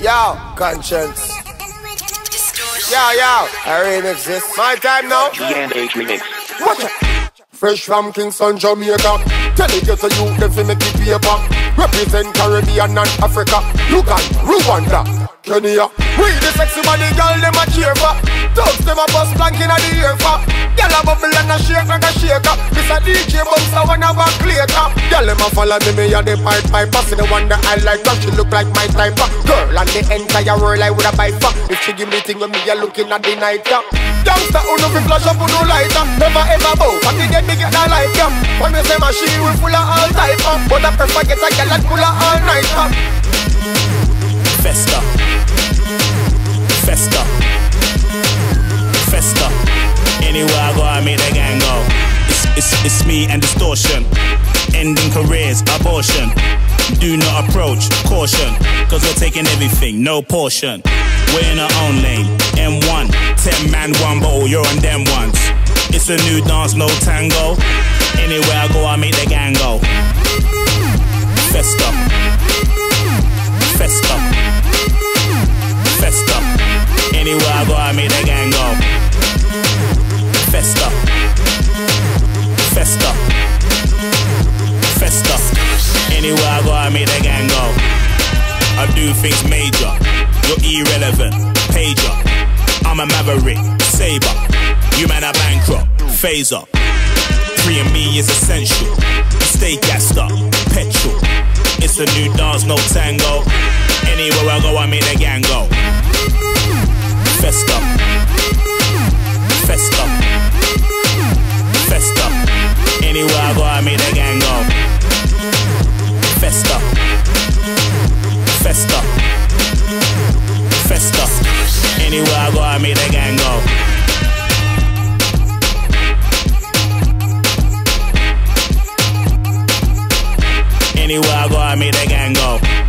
Yo, Konshens. Yo, yo, I remix this. My time now. G&H remix. Watch it. Fresh from Kingston, Jamaica. Tell it to you, them fi make it paper. Represent Caribbean and Africa. Uganda, Rwanda. Kenya. We the sexy body girl, them a cheer for. Thugs them a bust blank inna the ear for. Ah. Girl a bubble and a shake like a shaker. This a DJ bounce a one a back later. Girl them a follow me, me a the pipe piper. See the one that I like, cause she look like my type. of Girl and the entire world I would a buy for. Ah. If she give me thing when me a looking at the night. Yeah. Youngster who no fi flash up who no lighter. Never ever bow, but the get me get that like ya. When me say my she we full of all type of. But I prefer get a girl that full of all It's, it's, me and distortion. Ending careers, abortion. Do not approach, caution. Cause we're taking everything, no portion. We're in our own lane. M1, 10 man, one bottle, you're on them ones. It's a new dance, no tango. Anywhere I go, I make the gang go. Fester. Fester. Fester. Anywhere I go, I make the gang go. Fester. I make the gang go. I do things major. You're irrelevant. Pager. I'm a maverick. Saber. You man are bankrupt. Phaser. Freeing me is essential. Stay gassed up. Petrol. It's a new dance, no tango. Anywhere I go, I make the gang go. Fester. Fester. Fester. Anywhere I go, I make the gang go. Fester. Fester. Fester. Anywhere I go, I make the gang go. Anywhere I go, I make the gang go.